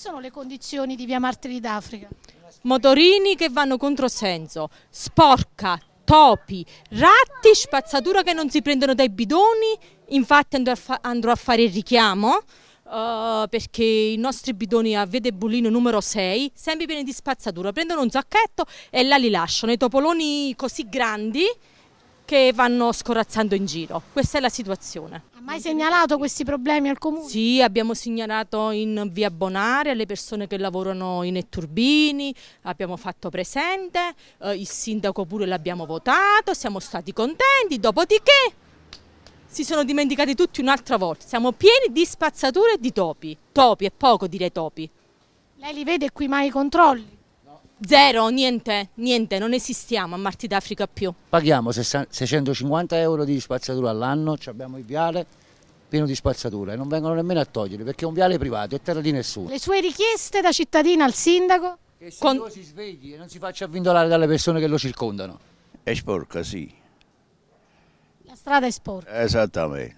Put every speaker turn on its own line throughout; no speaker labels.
sono le condizioni di via Martiri d'Africa?
Motorini che vanno controsenso, sporca, topi, ratti, spazzatura che non si prendono dai bidoni, infatti andrò a, fa andrò a fare il richiamo uh, perché i nostri bidoni a Vede Bullino numero 6, sempre pieni di spazzatura, prendono un zacchetto e là li lasciano, i topoloni così grandi che vanno scorazzando in giro. Questa è la situazione.
Ha mai segnalato questi problemi al comune?
Sì, abbiamo segnalato in via Bonare alle persone che lavorano in Etturbini, abbiamo fatto presente, eh, il sindaco pure l'abbiamo votato, siamo stati contenti, dopodiché si sono dimenticati tutti un'altra volta. Siamo pieni di spazzature e di topi. Topi, è poco dire topi.
Lei li vede qui mai i controlli?
Zero, niente, niente, non esistiamo a Marti d'Africa più.
Paghiamo 650 euro di spazzatura all'anno, abbiamo il viale pieno di spazzatura e non vengono nemmeno a toglierli perché è un viale privato, è terra di nessuno.
Le sue richieste da cittadina al sindaco?
Che il Con... si svegli e non si faccia avvindolare dalle persone che lo circondano.
È sporca, sì.
La strada è sporca?
Esattamente.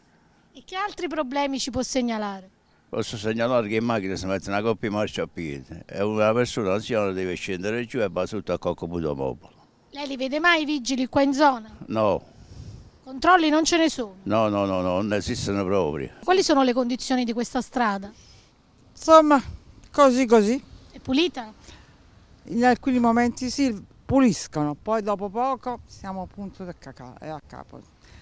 E che altri problemi ci può segnalare?
Posso segnalare che in macchina si mette una coppia di marciapiede e una persona anziana deve scendere giù e va sotto a coccomuto mobile.
Lei li vede mai i vigili qua in zona?
No.
Controlli non ce ne sono?
No, no, no, no non esistono proprio.
Quali sono le condizioni di questa strada?
Insomma, così così.
È pulita?
In alcuni momenti sì, puliscono, poi dopo poco siamo appunto a capo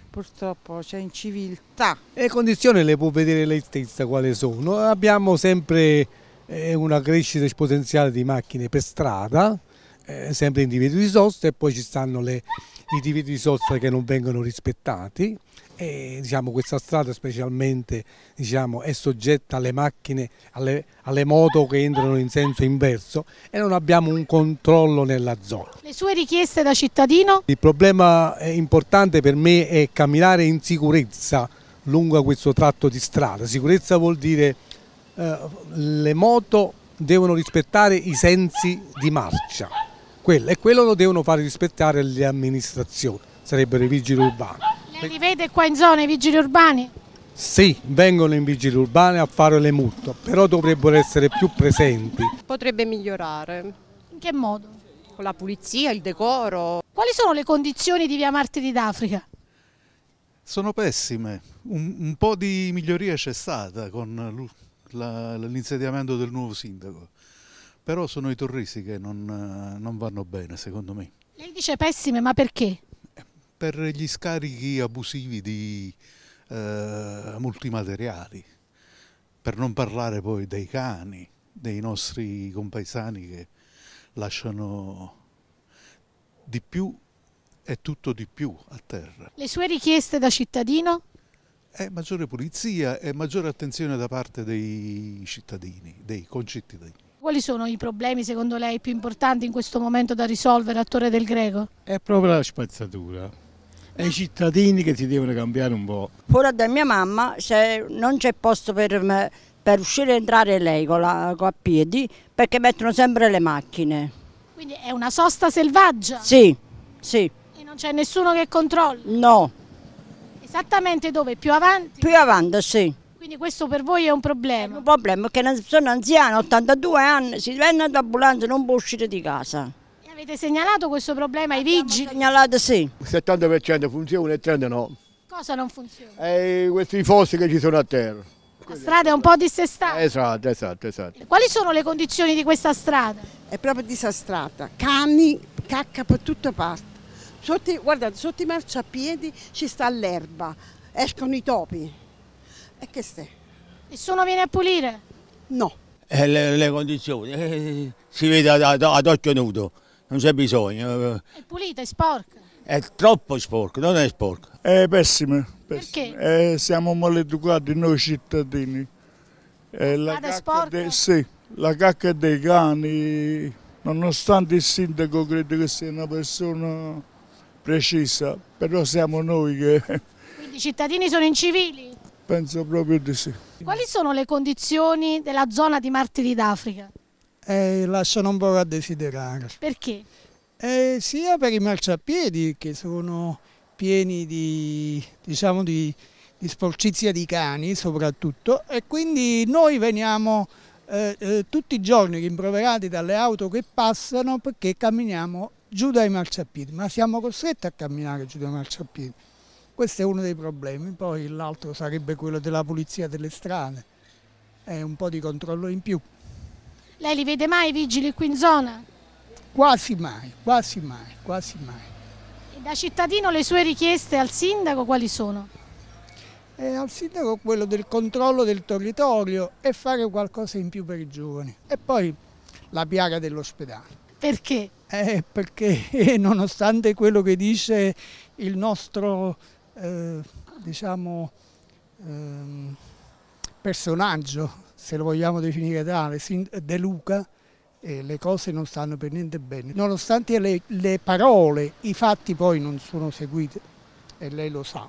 purtroppo c'è inciviltà.
Le condizioni le può vedere lei stessa quali sono. Abbiamo sempre eh, una crescita esponenziale di macchine per strada, eh, sempre in divieto di sosta e poi ci stanno le, i divieti di sosta che non vengono rispettati e diciamo, questa strada specialmente diciamo, è soggetta alle macchine, alle, alle, moto che entrano in senso inverso e non abbiamo un controllo nella zona.
Le sue richieste da cittadino?
Il problema importante per me è camminare in sicurezza lungo questo tratto di strada. Sicurezza vuol dire eh, le moto devono rispettare i sensi di marcia quello, e quello lo devono fare rispettare le amministrazioni, sarebbero i vigili urbani.
Lei li vede qua in zona i vigili urbani?
Sì, vengono in vigili urbani a fare le multe, però dovrebbero essere più presenti.
Potrebbe migliorare.
In che modo?
Con la pulizia, il decoro.
Quali sono le condizioni di via Martiri d'Africa?
Sono pessime, un, un, po' di miglioria c'è stata con l'insediamento del nuovo sindaco, però sono i torrisi che non, non vanno bene secondo me.
Lei dice pessime, ma perché?
Per gli scarichi abusivi di eh, multimateriali, per non parlare poi dei cani, dei nostri compaesani che lasciano di più e tutto di più a terra.
Le sue richieste da cittadino?
È maggiore pulizia e maggiore attenzione da parte dei cittadini, dei concittadini.
Quali sono i problemi secondo lei più importanti in questo momento da risolvere a Torre del Greco?
È proprio la spazzatura ai cittadini che si devono cambiare un po'.
Fuori da mia mamma non c'è posto per, me, per uscire e entrare lei con, la, con a piedi perché mettono sempre le macchine.
Quindi è una sosta selvaggia?
Sì, sì.
E non c'è nessuno che controlla?
No.
Esattamente dove? Più avanti?
Più avanti, sì.
Quindi questo per voi è un problema?
È un problema perché sono anziana, 82 anni, si venne d'ambulanza non può uscire di casa.
Avete segnalato questo problema ai vigili?
Segnalato sì.
Il 70% funziona e il 30% no.
Cosa non funziona?
E questi fossi che ci sono a terra.
La strada è un po' dissestata?
Esatto, esatto, esatto.
Quali sono le condizioni di questa strada?
È proprio disastrata. Cani, cacca per tutte parti. Sotto, guardate, sotto i marciapiedi ci sta l'erba, escono i topi. E che stai?
Nessuno viene a pulire?
No.
Eh, le, le, condizioni, eh, si vede ad, ad, ad occhio nudo non c'è bisogno.
È pulita, è sporca?
È troppo sporca, non è sporca.
È pessima.
Perché?
Eh, siamo maleducati noi cittadini.
Eh, la, la sporca?
De, sì, la cacca dei cani, nonostante il sindaco crede che sia una persona precisa, però siamo noi che...
Quindi i cittadini sono incivili?
Penso proprio di sì.
Quali sono le condizioni della zona di Martiri d'Africa?
Eh, lasciano un po' a desiderare.
Perché?
Eh, sia per i marciapiedi che sono pieni di, diciamo, di, di sporcizia di cani soprattutto e quindi noi veniamo eh, eh, tutti i giorni rimproverati dalle auto che passano perché camminiamo giù dai marciapiedi, ma siamo costretti a camminare giù dai marciapiedi. Questo è uno dei problemi, poi l'altro sarebbe quello della pulizia delle strade, è un po' di controllo in più.
Lei li vede mai i vigili qui in zona?
Quasi mai, quasi mai, quasi mai.
E da cittadino le sue richieste al sindaco quali sono?
E al sindaco quello del controllo del territorio e fare qualcosa in più per i giovani. E poi la piaga dell'ospedale.
Perché?
Eh, perché nonostante quello che dice il nostro eh, diciamo, eh, personaggio, se lo vogliamo definire tale, De Luca, eh, le cose non stanno per niente bene. Nonostante le, le parole, i fatti poi non sono seguiti e lei lo sa.